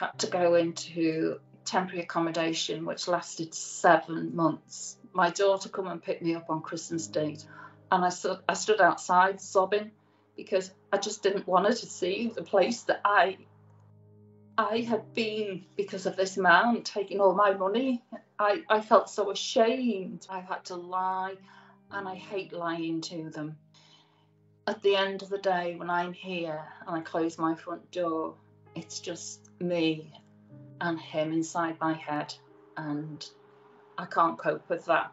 Had to go into temporary accommodation, which lasted seven months. My daughter come and picked me up on Christmas Day, and I stood, I stood outside sobbing because I just didn't want her to see the place that I I had been because of this man taking all my money. I, I felt so ashamed. I had to lie, and I hate lying to them. At the end of the day, when I'm here and I close my front door, it's just me and him inside my head, and I can't cope with that.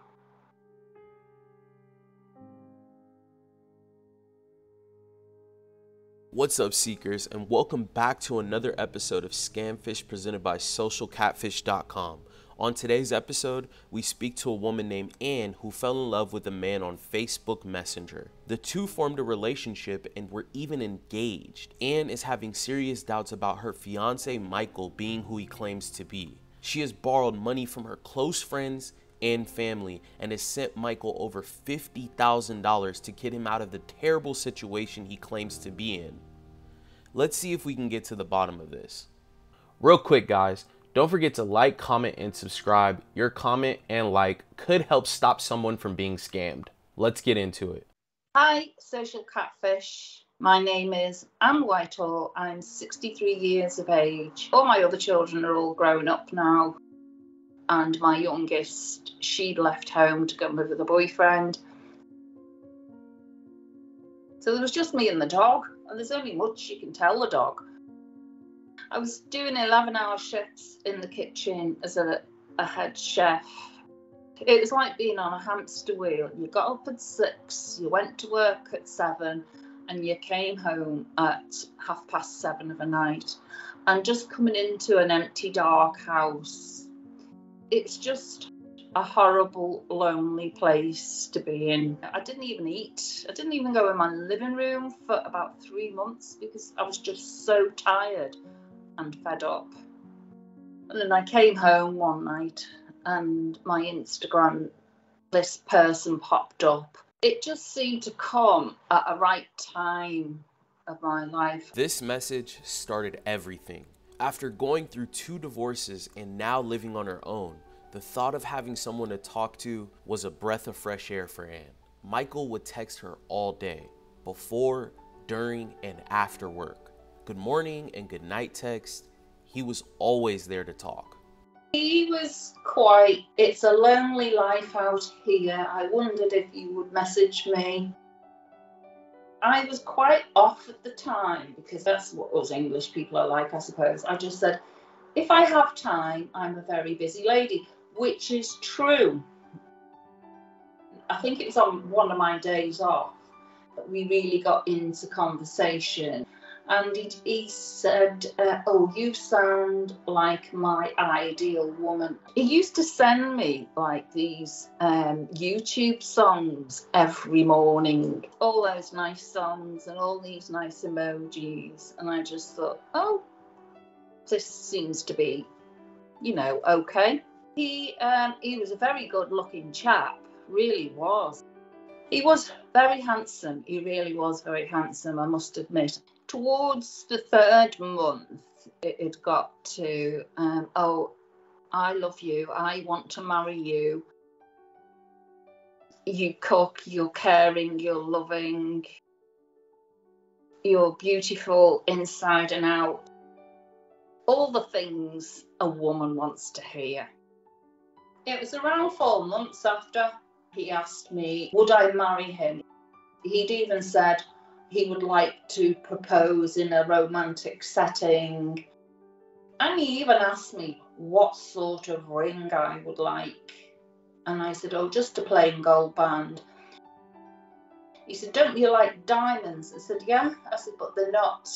What's up, Seekers, and welcome back to another episode of Scamfish presented by SocialCatfish.com. On today's episode, we speak to a woman named Anne who fell in love with a man on Facebook Messenger. The two formed a relationship and were even engaged. Anne is having serious doubts about her fiance Michael being who he claims to be. She has borrowed money from her close friends and family and has sent Michael over $50,000 to get him out of the terrible situation he claims to be in. Let's see if we can get to the bottom of this. Real quick, guys, don't forget to like, comment, and subscribe. Your comment and like could help stop someone from being scammed. Let's get into it. Hi, Social Catfish. My name is Anne Whitehall. I'm 63 years of age. All my other children are all grown up now. And my youngest, she'd left home to go live with a boyfriend. So there was just me and the dog, and there's only much you can tell the dog. I was doing 11 hour shifts in the kitchen as a, a head chef. It was like being on a hamster wheel. You got up at six, you went to work at seven, and you came home at half past seven of a night. And just coming into an empty, dark house, it's just a horrible, lonely place to be in. I didn't even eat. I didn't even go in my living room for about three months because I was just so tired and fed up. And then I came home one night and my Instagram, this person popped up. It just seemed to come at a right time of my life. This message started everything. After going through two divorces and now living on her own, the thought of having someone to talk to was a breath of fresh air for Anne. Michael would text her all day, before, during, and after work good morning and good night text. He was always there to talk. He was quite, it's a lonely life out here. I wondered if you would message me. I was quite off at the time because that's what us English people are like, I suppose. I just said, if I have time, I'm a very busy lady, which is true. I think it was on one of my days off that we really got into conversation and he, said, uh, Oh, you sound like my ideal woman. He used to send me like these um, YouTube songs every morning, all those nice songs and all these nice emojis. And I just thought, Oh, this seems to be, you know, okay. He, um, he was a very good looking chap, really was. He was very handsome. He really was very handsome, I must admit towards the third month, it had got to, um, oh, I love you, I want to marry you. You cook, you're caring, you're loving, you're beautiful inside and out. All the things a woman wants to hear. It was around four months after he asked me, would I marry him? He'd even said, he would like to propose in a romantic setting. And he even asked me what sort of ring I would like. And I said, Oh, just a plain gold band. He said, Don't you like diamonds? I said, Yeah. I said, But they're not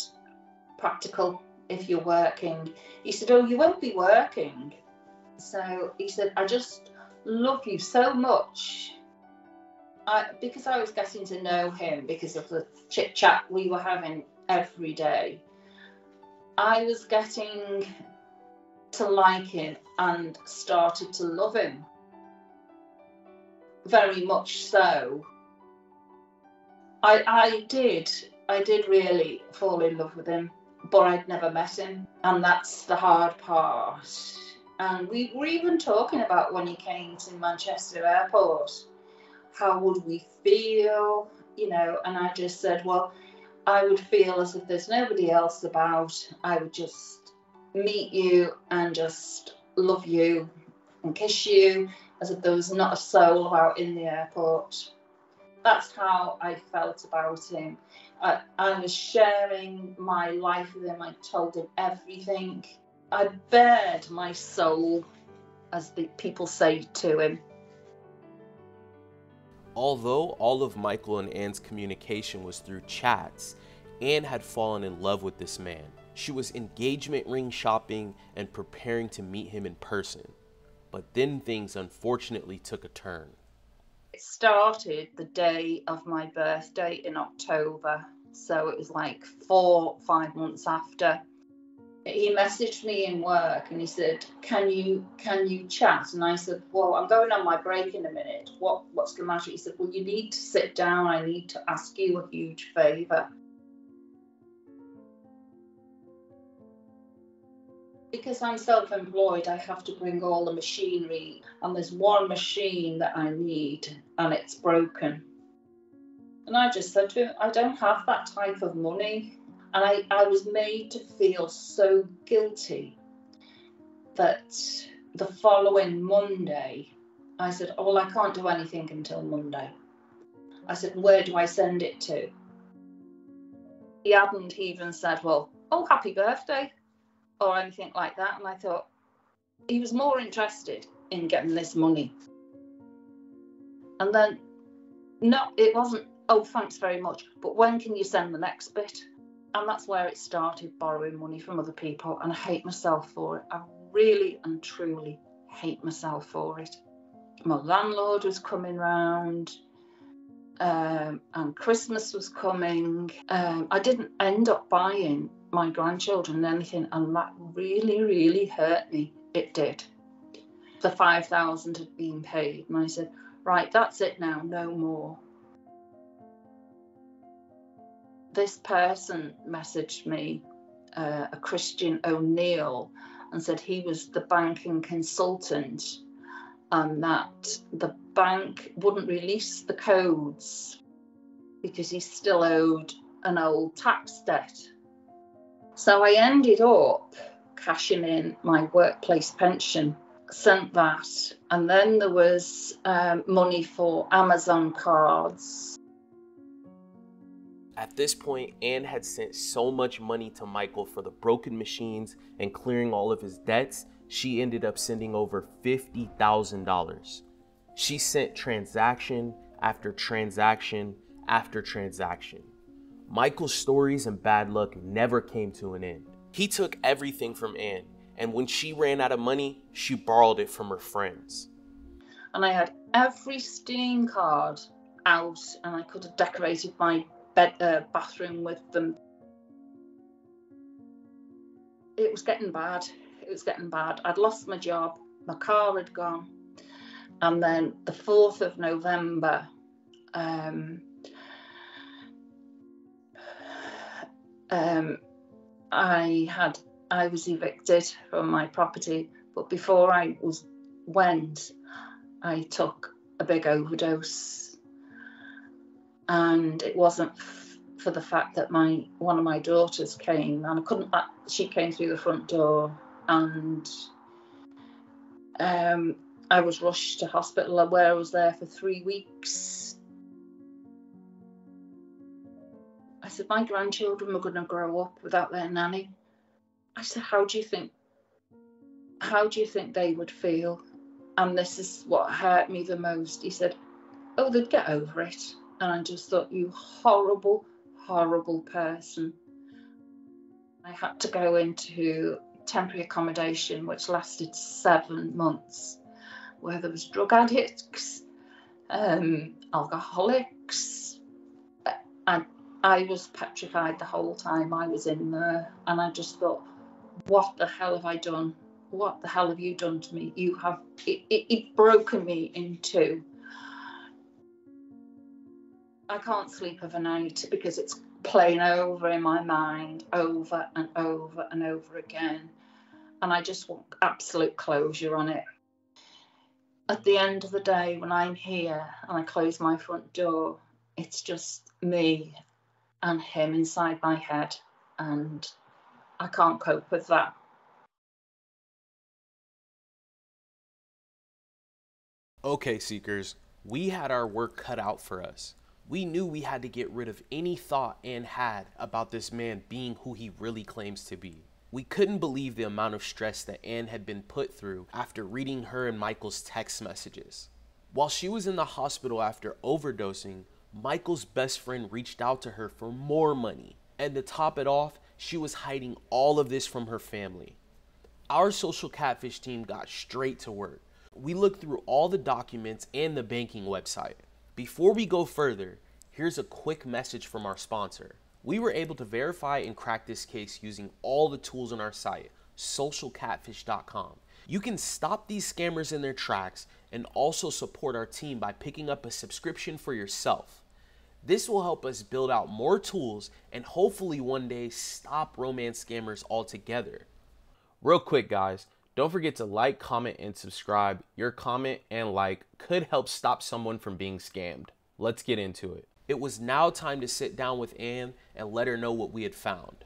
practical if you're working. He said, Oh, you won't be working. So he said, I just love you so much I, because I was getting to know him because of the chit chat we were having every day, I was getting to like him and started to love him. Very much so. I, I did, I did really fall in love with him. but I'd never met him, and that's the hard part. And we were even talking about when he came to Manchester Airport, how would we feel, you know? And I just said, well, I would feel as if there's nobody else about. I would just meet you and just love you and kiss you as if there was not a soul out in the airport. That's how I felt about him. I, I was sharing my life with him. I told him everything. I bared my soul, as the people say to him. Although all of Michael and Anne's communication was through chats, Anne had fallen in love with this man. She was engagement ring shopping and preparing to meet him in person. But then things unfortunately took a turn. It started the day of my birthday in October. So it was like four, five months after. He messaged me in work and he said, Can you can you chat? And I said, Well, I'm going on my break in a minute. What what's the matter? He said, Well, you need to sit down. I need to ask you a huge favour. because I'm self employed, I have to bring all the machinery, and there's one machine that I need, and it's broken. And I just said to him, I don't have that type of money. And I, I was made to feel so guilty that the following Monday, I said, Oh, well, I can't do anything until Monday. I said, Where do I send it to? He hadn't even said, Well, oh, happy birthday or anything like that. And I thought he was more interested in getting this money. And then, no, it wasn't, oh, thanks very much, but when can you send the next bit? And that's where it started borrowing money from other people. And I hate myself for it. I really and truly hate myself for it. My landlord was coming round. Um, and Christmas was coming. Um, I didn't end up buying my grandchildren anything, and that really, really hurt me. It did. The 5,000 had been paid, and I said, Right, that's it now, no more. This person messaged me, uh, a Christian O'Neill, and said he was the banking consultant and that the bank wouldn't release the codes because he still owed an old tax debt so I ended up cashing in my workplace pension, sent that, and then there was um, money for Amazon cards. At this point, Anne had sent so much money to Michael for the broken machines and clearing all of his debts, she ended up sending over $50,000. She sent transaction after transaction after transaction. Michael's stories and bad luck never came to an end. He took everything from Anne, and when she ran out of money, she borrowed it from her friends. And I had every Steam card out, and I could have decorated my bed, uh, bathroom with them. It was getting bad. It was getting bad. I'd lost my job, my car had gone, and then the 4th of November, um, um, I had I was evicted from my property, but before I was went, I took a big overdose, and it wasn't f- for the fact that my one of my daughters came, and I couldn't. She came through the front door, and um, I was rushed to hospital, where I was there for three weeks I said, My grandchildren were going to grow up without their nanny. I said, How do you think? How do you think they would feel? And this is what hurt me the most. He said, Oh, they'd get over it. And I just thought, You horrible, horrible person. I had to go into temporary accommodation, which lasted seven months, where there was drug addicts, um, alcoholics, and I was petrified the whole time I was in there, and I just thought, what the hell have I done? What the hell have you done to me? You have it, it, it broken me in two. I can't sleep of a night because it's playing over in my mind over and over and over again. And I just want absolute closure on it. At the end of the day, when I'm here and I close my front door, it's just me and him inside my head. And I can't cope with that. Okay, Seekers, we had our work cut out for us. We knew we had to get rid of any thought Anne had about this man being who he really claims to be. We couldn't believe the amount of stress that Anne had been put through after reading her and Michael's text messages. While she was in the hospital after overdosing, Michael's best friend reached out to her for more money. And to top it off, she was hiding all of this from her family. Our social catfish team got straight to work we looked through all the documents and the banking website. Before we go further, here's a quick message from our sponsor. We were able to verify and crack this case using all the tools on our site, socialcatfish.com. You can stop these scammers in their tracks and also support our team by picking up a subscription for yourself. This will help us build out more tools and hopefully one day stop romance scammers altogether. Real quick, guys, don't forget to like, comment, and subscribe. Your comment and like could help stop someone from being scammed. Let's get into it. It was now time to sit down with Anne and let her know what we had found.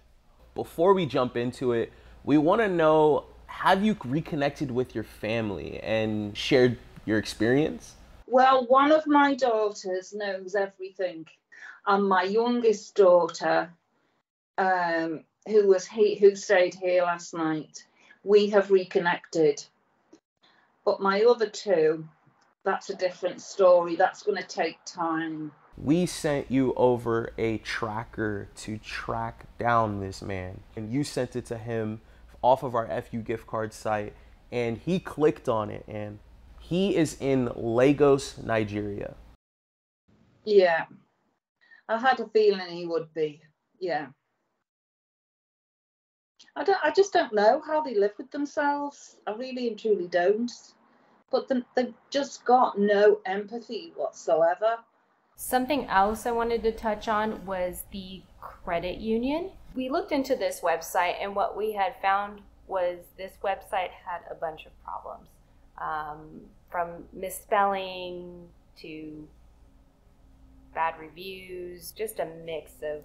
Before we jump into it, we want to know have you reconnected with your family and shared your experience? Well, one of my daughters knows everything, and my youngest daughter, um, who was he who stayed here last night, we have reconnected. But my other two, that's a different story. That's going to take time. We sent you over a tracker to track down this man, and you sent it to him off of our FU gift card site, and he clicked on it, and he is in Lagos, Nigeria. Yeah, I had a feeling he would be. Yeah. I don't. I just don't know how they live with themselves. I really and truly don't. But the, they've just got no empathy whatsoever. Something else I wanted to touch on was the credit union. We looked into this website, and what we had found was this website had a bunch of problems, um, from misspelling to bad reviews, just a mix of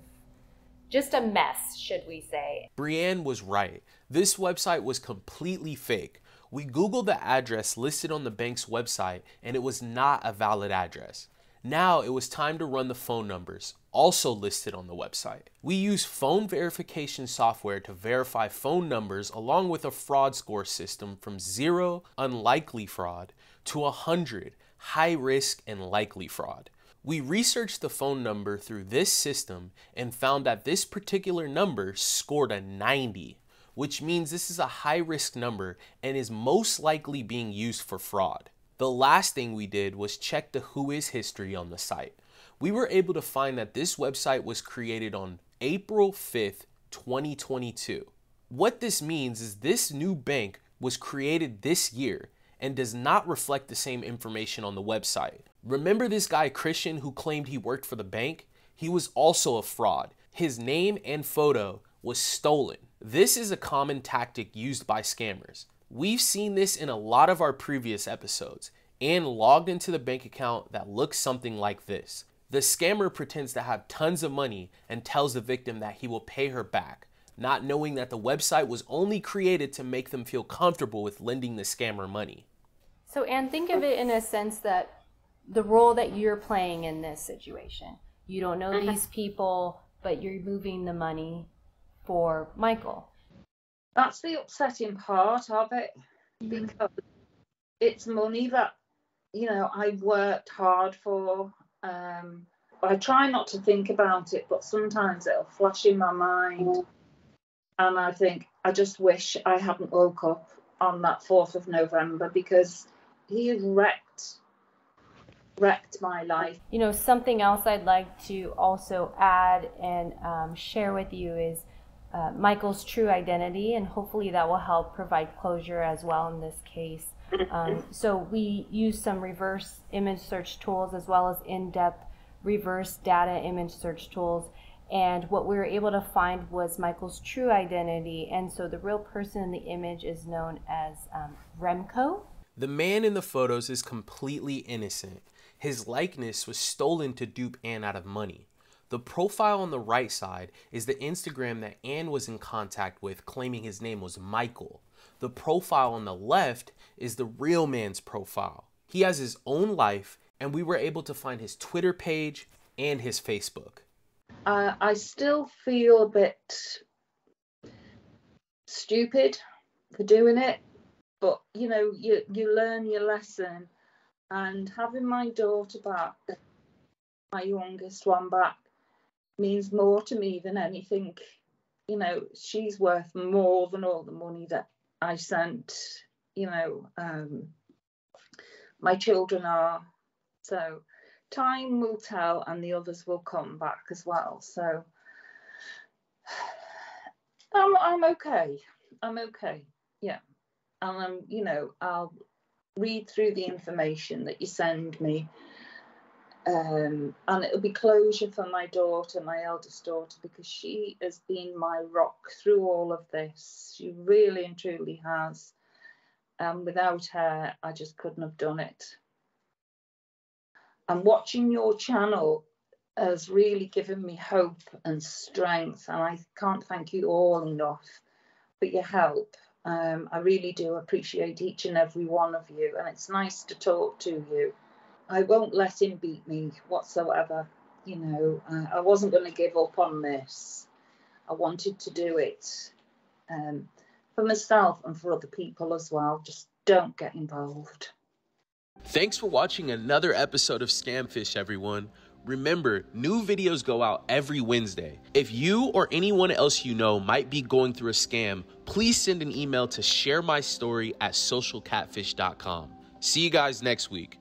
just a mess, should we say. Brienne was right. This website was completely fake. We Googled the address listed on the bank's website and it was not a valid address. Now it was time to run the phone numbers, also listed on the website. We use phone verification software to verify phone numbers along with a fraud score system from zero, unlikely fraud, to 100, high risk and likely fraud. We researched the phone number through this system and found that this particular number scored a 90, which means this is a high risk number and is most likely being used for fraud. The last thing we did was check the Whois history on the site. We were able to find that this website was created on April 5th, 2022. What this means is this new bank was created this year and does not reflect the same information on the website. Remember this guy Christian who claimed he worked for the bank? He was also a fraud. His name and photo was stolen. This is a common tactic used by scammers. We've seen this in a lot of our previous episodes and logged into the bank account that looks something like this. The scammer pretends to have tons of money and tells the victim that he will pay her back, not knowing that the website was only created to make them feel comfortable with lending the scammer money. So, Anne, think of it in a sense that the role that you're playing in this situation. You don't know mm-hmm. these people, but you're moving the money for Michael. That's the upsetting part of it mm-hmm. because it's money that you know I worked hard for. Um, I try not to think about it, but sometimes it'll flash in my mind, and I think I just wish I hadn't woke up on that fourth of November because he wrecked wrecked my life. You know, something else I'd like to also add and um, share with you is uh, Michael's true identity, and hopefully that will help provide closure as well in this case. Um, so we use some reverse image search tools as well as in-depth reverse data image search tools. And what we were able to find was Michael's true identity. And so the real person in the image is known as um, Remco. The man in the photos is completely innocent. His likeness was stolen to dupe Anne out of money. The profile on the right side is the Instagram that Anne was in contact with, claiming his name was Michael. The profile on the left is the real man's profile. He has his own life, and we were able to find his Twitter page and his Facebook. Uh, I still feel a bit stupid for doing it, but you know, you you learn your lesson, and having my daughter back, my youngest one back, means more to me than anything. You know, she's worth more than all the money that I sent. You know, um, my children are. So time will tell, and the others will come back as well. So I'm I'm okay. I'm okay. Yeah, and I'm you know I'll read through the information that you send me. Um, and it'll be closure for my daughter, my eldest daughter, because she has been my rock through all of this. She really and truly has. And without her, I just couldn't have done it and watching your channel has really given me hope and strength and I can't thank you all enough for your help. Um, I really do appreciate each and every one of you and it's nice to talk to you. I won't let him beat me whatsoever. You know, uh, I wasn't going to give up on this. I wanted to do it um, for myself and for other people as well. Just don't get involved. Thanks for watching another episode of Scamfish, everyone. Remember, new videos go out every Wednesday. If you or anyone else you know might be going through a scam, please send an email to share my story at socialcatfish.com. See you guys next week.